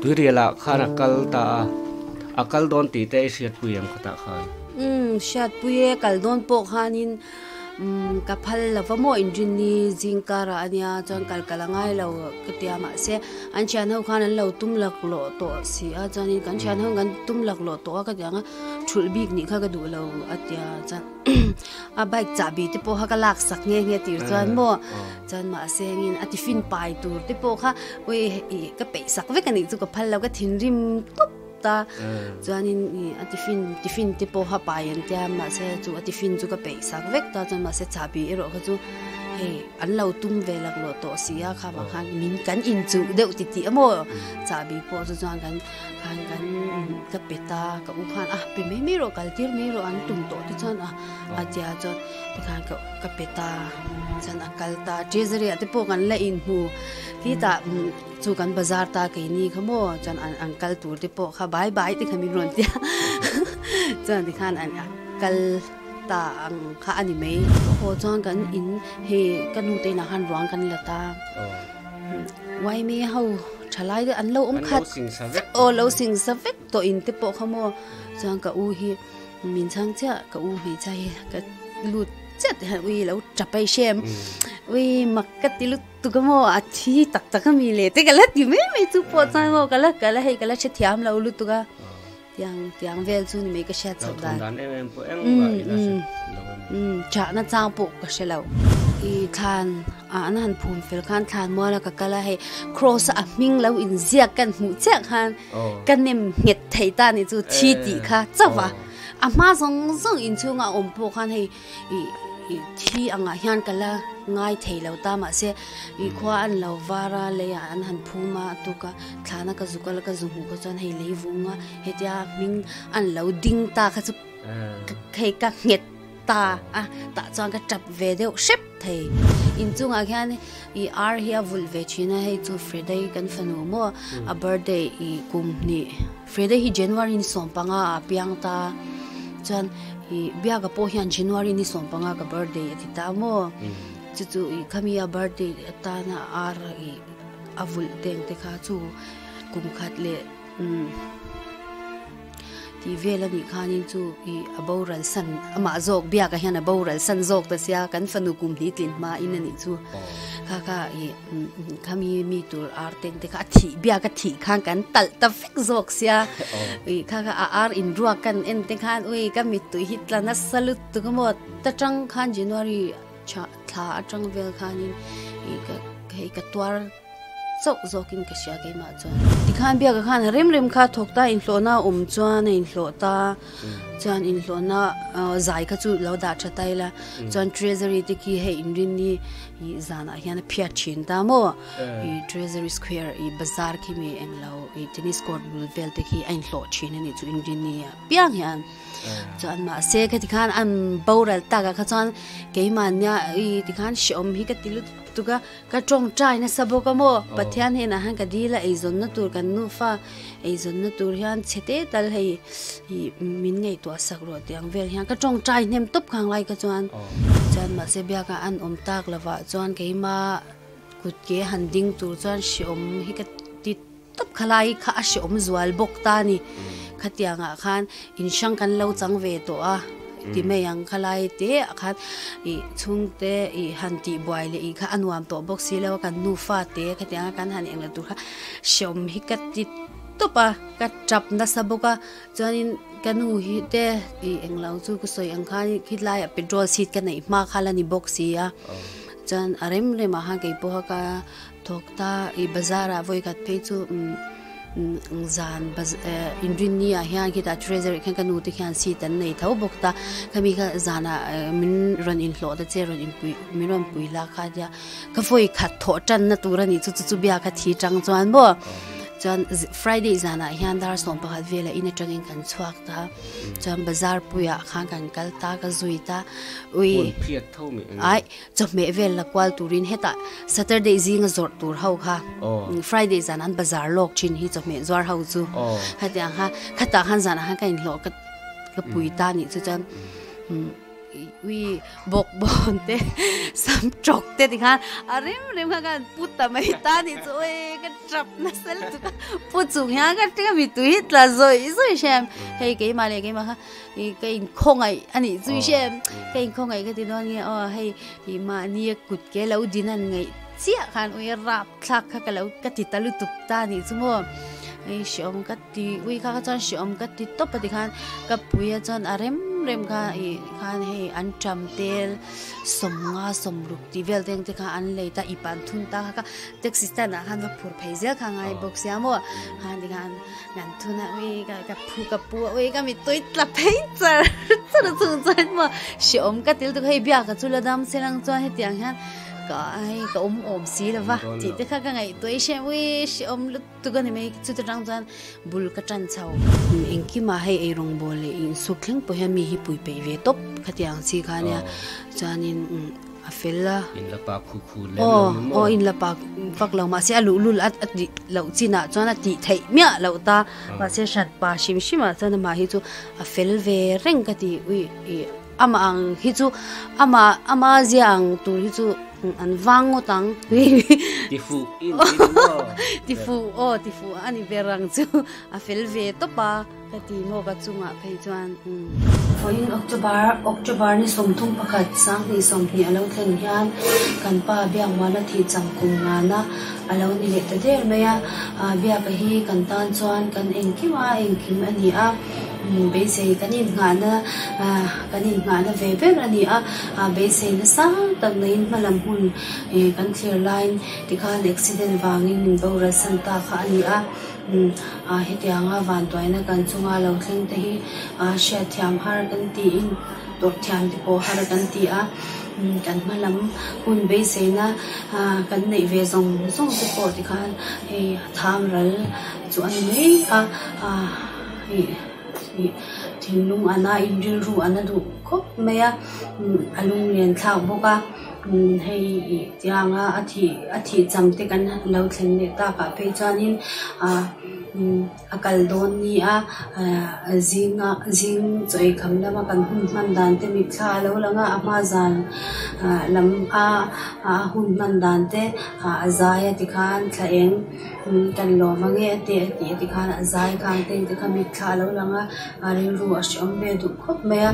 ตุเรียละคานักกลตาอักกลดอนตีแต่เสียดปุยมขตาคานอืมเสียดปุยกัลดอนปกฮานิน kapal lava mo injin ni jingkara ania chon kal kalangai lo katia ma se an chan ho khan lo tum lak lo to si a chan in kan chan ho gan tum lak lo to ka janga thul bik ni kha ga du lo atia chan a bike cha bi te po ha ka lak sak nge nge tir chan mo chan ma se ngin ati fin pai tur te po kha we ka pe sak ve ka ni chu ka phal lo ka thin rim tup ta zani ni atifin tifin tipo ha pa yan ta ma se chu atifin chu ka pe sak vek ta chu ma se chabi ero ka chu อันเราตุ้มเวลักโลโตเสียค่ะบางครั้งมินกันอินจูเดี๋ยวติดติอโมจะาบีพอจะจวนกันกันกันกับเปตากับอุคันอะเป็นไม่ไม่รู้กันที่ไม่รู้อันตุ้มโตที่ฉันอะอาจจะจวที่กันกับกับเปตาฉันอะกัลตาเจสเรียที่พวกันเล่นหูที่ตาจูกันบาซาร์ตากันนี่ค่ะโมจวนอันอันกัลตูที่พวค่ะบายบายที่ค่ะมีรอนเดียฉันที่กันอันกัล ta ang kha ani me ho chan kan in he kanu te na han ruang kan la ta. Wai me ho thalai de an lo om khat. o lo sing sa vek. To in te po khamo chan ka u hi min chang cha ka u hi chai ka lut chết ui lâu chập bay xem ui mặc cái tí lúc tụi cái mò à thi tắc tắc cái mì lệ thế cái lát gì mấy mấy chú bỏ sang mò cái lát cái lát hay thiam lâu lúc tụi cái tiếng tiếng về chú mấy cái chết sầu đàn ừ ừ. ừ chả nó trang bộ cái xe lâu i khan à anh han phun phil khan mua là cái cái là hay cross à mình lâu in zia kan mu chắc khan kan nem nhiệt thấy ta này chú thi tỷ kha chắc vậy à mà xong xong in chung à ôm bộ khan hay thi anga hian kala ngai thei lo ta ma se. I khwa an lo vara le an han phu ma tu ka thana ka zu kala ka zu hu ka chan hei le vunga he tia ming an lo ding ta kha chu khei ka nget ta a. Ta chang ka chap ve deu shep thei. In chung a hian i ar hia vul ve china hei chu friday kan fanu mo. A birthday i kum ni. Friday hi january ni som panga a piang ta. Chan 이 비아가 포현 january ni song panga ka birthday ati ta mo chu chu i khamiya birthday ta na ar i avul teng te kha chu kum khat le ti vela ni khanin chu i aboral san ama zok bia ka hian aboral san zok ta sia kan fanu kum ni tin ma in ni chu. Kha kha i khami mi tur ar teng te kha thi bia ka thi khang kan tal ta fik zok sia. I kha kha ar in ruwa kan en te khan ui ka mi tu hit la na salut tu ka mo ta chang khan january cha tha atang vel khanin i ka kai ka twar zok zokin ka sia ke ma ti khan bia ka khan rim rim kha thok ta in hlona um chuan in hlo ta chuan in hlona zai kha chu lo da tha tai la. Chuan treasury te ki he in rin ni i zana hian phia chin ta mo i treasury square i bazar ki mi eng lo i tennis court bul vel te ki ein hlo chin ni chu in rin ni piang hian. Chuan ma se ka ti khan an boral ta ka chuan ke man nya i ti khan shom hi ka tilu tuga ka trong trai na sabo ka mo pathian he na han ka di la ei zon na tur kan nu fa ei zon na tur hian chete tal hei i min ngei to sak ro tiang vel hian ka trong trai nem top khang lai ka chuan chuan ma se bia ka an om tak lawa chuan ke ma kut ke han ding tur chuan shi om hi ka ti top khalai kha a shi om zual bok ta ni khatianga khan in shang kan lo chang ve to a dime yang khalai te khat i chung te i han ti boy le i kha anwam to box le wa kan nu fa te kha te kan han eng la tu kha. Shom hi ka ti to pa ka chap na saboka janin kanu hi te i eng lau chu ku soi ang khan khit lai a petrol seat ka nei ma khala ni box si ya chan arem le ma ha ke po ka thokta i bazara voi ka pe chu mm, zan baz eh, a hya ki ta treasure kan kan uti khan si tan nei thau bok ta kami ka zana eh, min run in lo da che run in pui min run pui la kha ja ka foi khat tho tan na tu ra ni chu chu bia kha thi chang chuan bo. Chuan friday zana hian dar som pakhat vela in atangin kan chuak ta. Chuan bazar puya khan kan kal ta ka zui ta. Ui. Ai cho me vel la kwal turin heta saturday zing zor tur hau kha. Friday zan an bazar lok chin hi cho me zor hau chu hata ha khata han zana ha kain lo ka ka pui ta ni chu chan wi bok bon te sam chok te dikha arim rim kha kan putta mai ta ni chu e ka trap na sel tu ka puchu ya ka tika mi tu hit la zo i zo shem hey ke ma le ke ma kha i ka in khong ai ani zu shem ka in khong ai ka ti don ni o hey i ma ni kut ke lau dinan ngai chia khan ui rap thak kha ka lau ka ti ta lu tuk ta ni chu mo ไอ้ชมกัดตีวิข้าก็จนชมกัดตีตบปฏิคันกับปุยจนอารม rem kha i khan he an tram tel som nga som ruk ti vel teng te kha an le ta i pan thun ta kha tek sister na han va phur phei zel kha ngai box ya mo. Han ti khan ngan thun na ui ka ka phu ka pu ui ka mi toi tla phei char char chung chan mo. Shom ka til tu he bia ka chula dam serang chwa he tiang han ka ai ka om om si la va ti te kha ka ngai toi she wi she om lu tu ga ni me chu tu rang jan bul ka chan chau in ki ma hai e rong bol le in su khleng po ha mi hi pui pe ve top khatiang si kha nya chan in a fel la in la pa khu khu le o o in la pa fak lo ma se alu lu at at lo china chuan a ti thei mia lo ta. Ma se shat pa shim shima chan ma hi chu a fel ve reng ka ti ui ama ang hi chu ama ama ziang tu hi chu an wango tang. Ti fu ti fu o ti fu ani berang chu. A fel ve to pa. Ka ti mo ka chunga phei chuan mm. foin october october ni som thung pakhat sang ni som ni alo thlen hian. Kan pa biang wala thi chang kum nga na. Alo ni le ta der me ya bia ka hi kan tan chuan kan eng ki engkim a engkim ani a. 베세 가니 나나 가니 나나 베베 가니 아 베세 나사 ᱛᱟᱜᱱᱟᱭᱤᱱ ᱢᱟᱞᱟᱢ ᱦᱩᱱ ᱮ ᱠᱟᱱᱠᱷᱤᱨ ᱞᱟᱭᱤᱱ ᱛᱤᱠᱟ accident ᱵᱟᱝᱤᱱ ᱵᱚᱨᱟ ᱥᱟᱱᱛᱟ ᱠᱷᱟᱱᱤ ᱟ a hetianga van toina kan chunga lo thleng te hi a sha thiam har kan ti in tor thiam ti po har kan ti a kan malam un be se na kan nei ve zong zong te po ti khan he tham ral chu an mei ka a thì thì lung anh in ril ru ana liền khop meya um, alung hay thlau à um, thì à thì athi chamte cái lâu thlen để ta ka cho chanin à akal à, ni a zinga zing choi kham lama kan hun man dan te mi kha lo langa ama zan lam a hun man dan te a zaya ti khan thla eng. Kan lo mangi te ti ti à, khan à, zai khan te ti kha mi kha lo langa rin ru a shom me du khop me a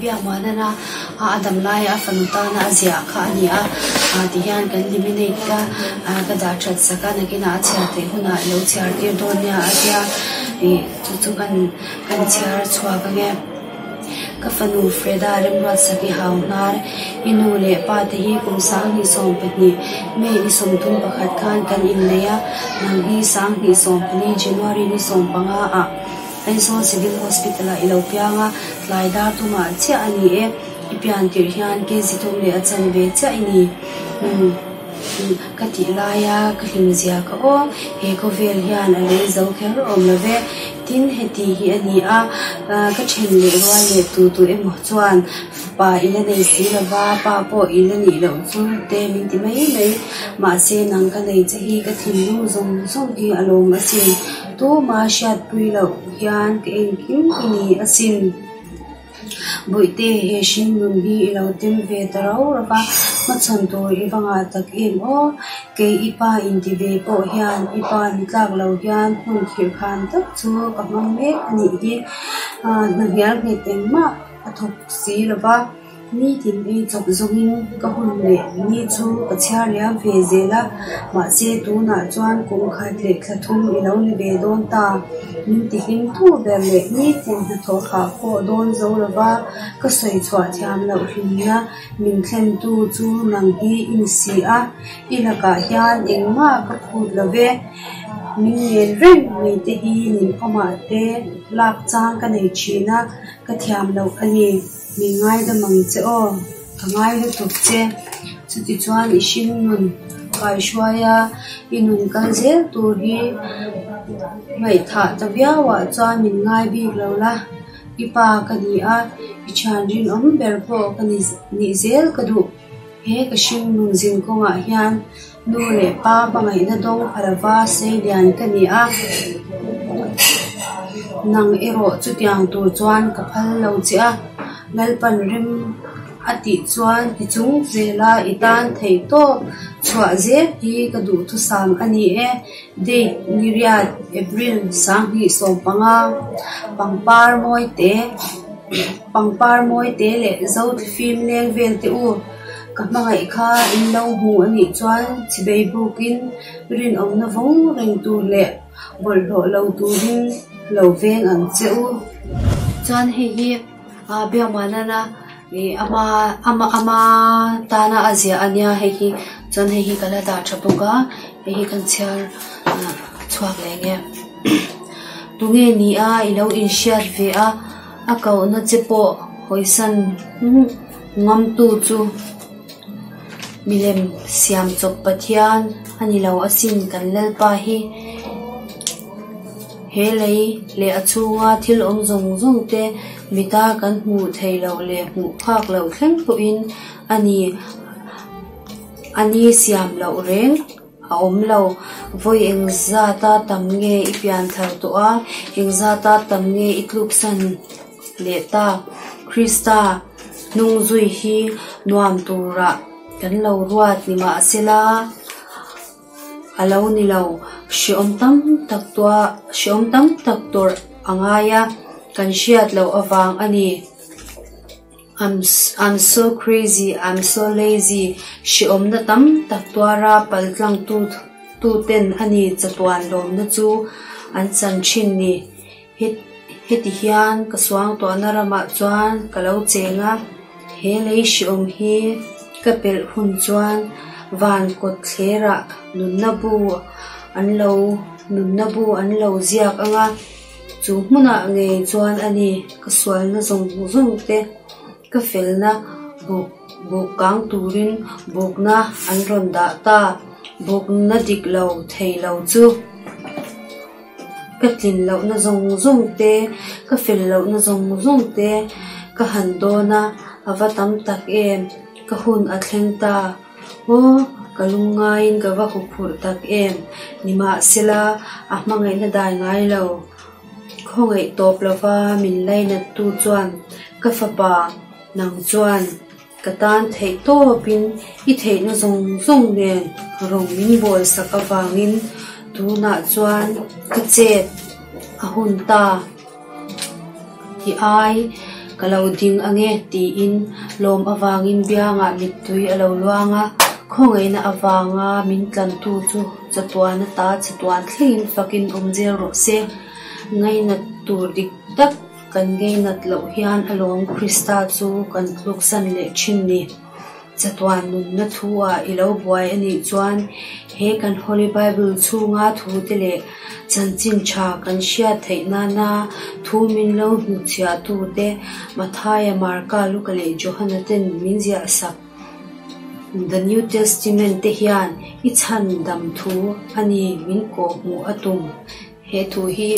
بيا ماننا آدم لايا فنطانا أزيا خانيا ديان كان لي من إيكا كدا تشد سكانا كنا أتياتي هنا لو تيارتي دونيا أتيا تو كان كان تيار تسواقنا kafanu freda remra saki haunar inu le pate hi kum sang hi som petni me ni som tum pakhat khan kan in leya nang hi sang hi som pni january ni som panga a aizawl civil hospital a ilo pianga tlai dar tuma che ani e ipian tir hian ke zitum le achan ve cha ini hmm. hmm. ka ti la ya ka hlim zia ka o he ko vel hian a le zo kher om la ve tin he ti hi ani a ka chen le wa le tu tu e mo chuan pa ile nei si la ba pa po ile ni lo chu te min ti mai mai ma se nang ka nei che hi ka thin lu zong zong ki alo ma sin tu ma shat pui lo hian ke en kim ini asin buite he shin nun hi lo tem ve tarau rapa ma chan to iwanga e tak em o. Ke ipa in ti ve po hian, ipa ni tlak lo hian hun khir khan tak chu ka mang me ani hi. Na hial nge teng ma athok si lova ni tim e chok zogin ka hun le ni chu achha lia ve ze la ma se tu na chuan kong kha tle kha thum i lo ni ve don ta ni ti him thu ve le ni chen na tho kha ko don zo la ba ka sai chwa thiam lo hin na min khen tu chu nang hi in si a ila ka hian eng ma ka khu la ve min yen reng mi te hi nin khoma te lak chang ka nei china ka thiam lo ani mi ngai da mang che o ka ngai lu tuk che chu ti chuan i shin nun kai shwaya nun kan je tu hi mai tha ta bia wa chuan min ngai bi lo la. Ipa ka ni a i chan rin om ber po ka ni ni zel ka du he ka shin nun zin ko nga hian? Nu le pa ba ngai na dong pharawa sei lian ka ni a. Nang ero chu tiang tur chuan ka phal lo chia lalpan rim ati chuan ti vela i tan thei to chua ze hi ka du thu sam ani e. De niriat april sang hi som panga pangpar moi te pangpar moi te le zo film leng vel te u ka mangai kha, in lo hu ani chuan chibei bukin rin om na vong reng tu le bol lo lo tu rin lo veng ang cheu chuan hi hi a bia manana e ama ama ama, ta na azia ania he hi chuan he hi kala da thapuga he hi kan chiar chuak lenge tunge ni a ilo in share ve a. A kau na chepo hoisan ngam tu chu milem siam chop pathian ani lo asin kan lel pa hi. He lei, le achunga thil om zong zong te, mita kan hmu thei lo le hmu phak lo thleng pu in. Ani ani siam lo reng, a om lo. Voi eng za ta tam nge i pian thar to a eng za ta tam nge i tluk san le ta. Krista, nung zui hi nuam tura kan lo ruat ni ma sela alaw ni lo law shiom tam tak tua shiom tam tak tor angaya. Kan shiat lo awang ani. I'm I'm so crazy I'm so lazy. Shiom na tam tak tua ra pal tlang tu tu ten ani chatuan lom na chu. An chan chin ni. Hit heti hian ka suang to na rama chuan kalau chenga he lei shiom hi. Hi kapel hun chuan, van kot thlera nun na bu an lo, nun na bu an lo ziak anga. Chu hmuna nge chuan ani ka sual na zong zong te ka fel na bu bu kang turin buk na an ron da ta buk na dik lo thei lo chu. Ka tlin lo na zong zong te ka fel lo na zong zong te ka han do na avatam tak em ka hun a thleng ta o, kalungain ka va khu phur tak em nima sila ah, a hmangai na dai ngai lo khongai top lova min lai na tu chuan ka fa pa nang chuan ka tan thei to pin i thei na zong zong ne rong min bol vàng in tu na chuan ka chet a hun ta. Hi ai kalau ding ange ti in lom awangin bianga lik tui alo luanga. Khongai na awanga min tlan tu chu. Chatuan ta chatuan thlin fakin umjer ro se. Ngai na tur dik tak. Kan ngai nat lo hian along krista chu kan thluk san le chin ni. Chatuan nun na thua ilo buai ani chuan he kan holy bible chunga thu te le chan chin cha kan shia thei na na thu min lo hu chia tu te mathaya marka lu lukale johanaten min zia sak the new testament te hian i chan dam thu ani min ko mu atum he thu hi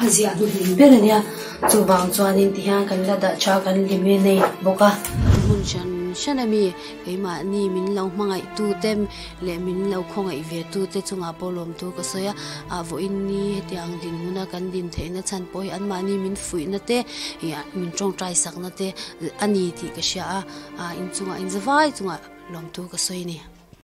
hazia du hin berania chuwang chuanin ti hian kan la da cha kan lime nei boka mun chan shanami kaima ni min lau mangai tu tem le min lau khongai ve tu te chunga polom tu ka soya a vo in ni hetiang din muna kan din the na chan poi an ma ni min fui na te e, ya min chong trai sak na te ani ti ka sha a in chunga in zawai chunga lom tu ka soi ni.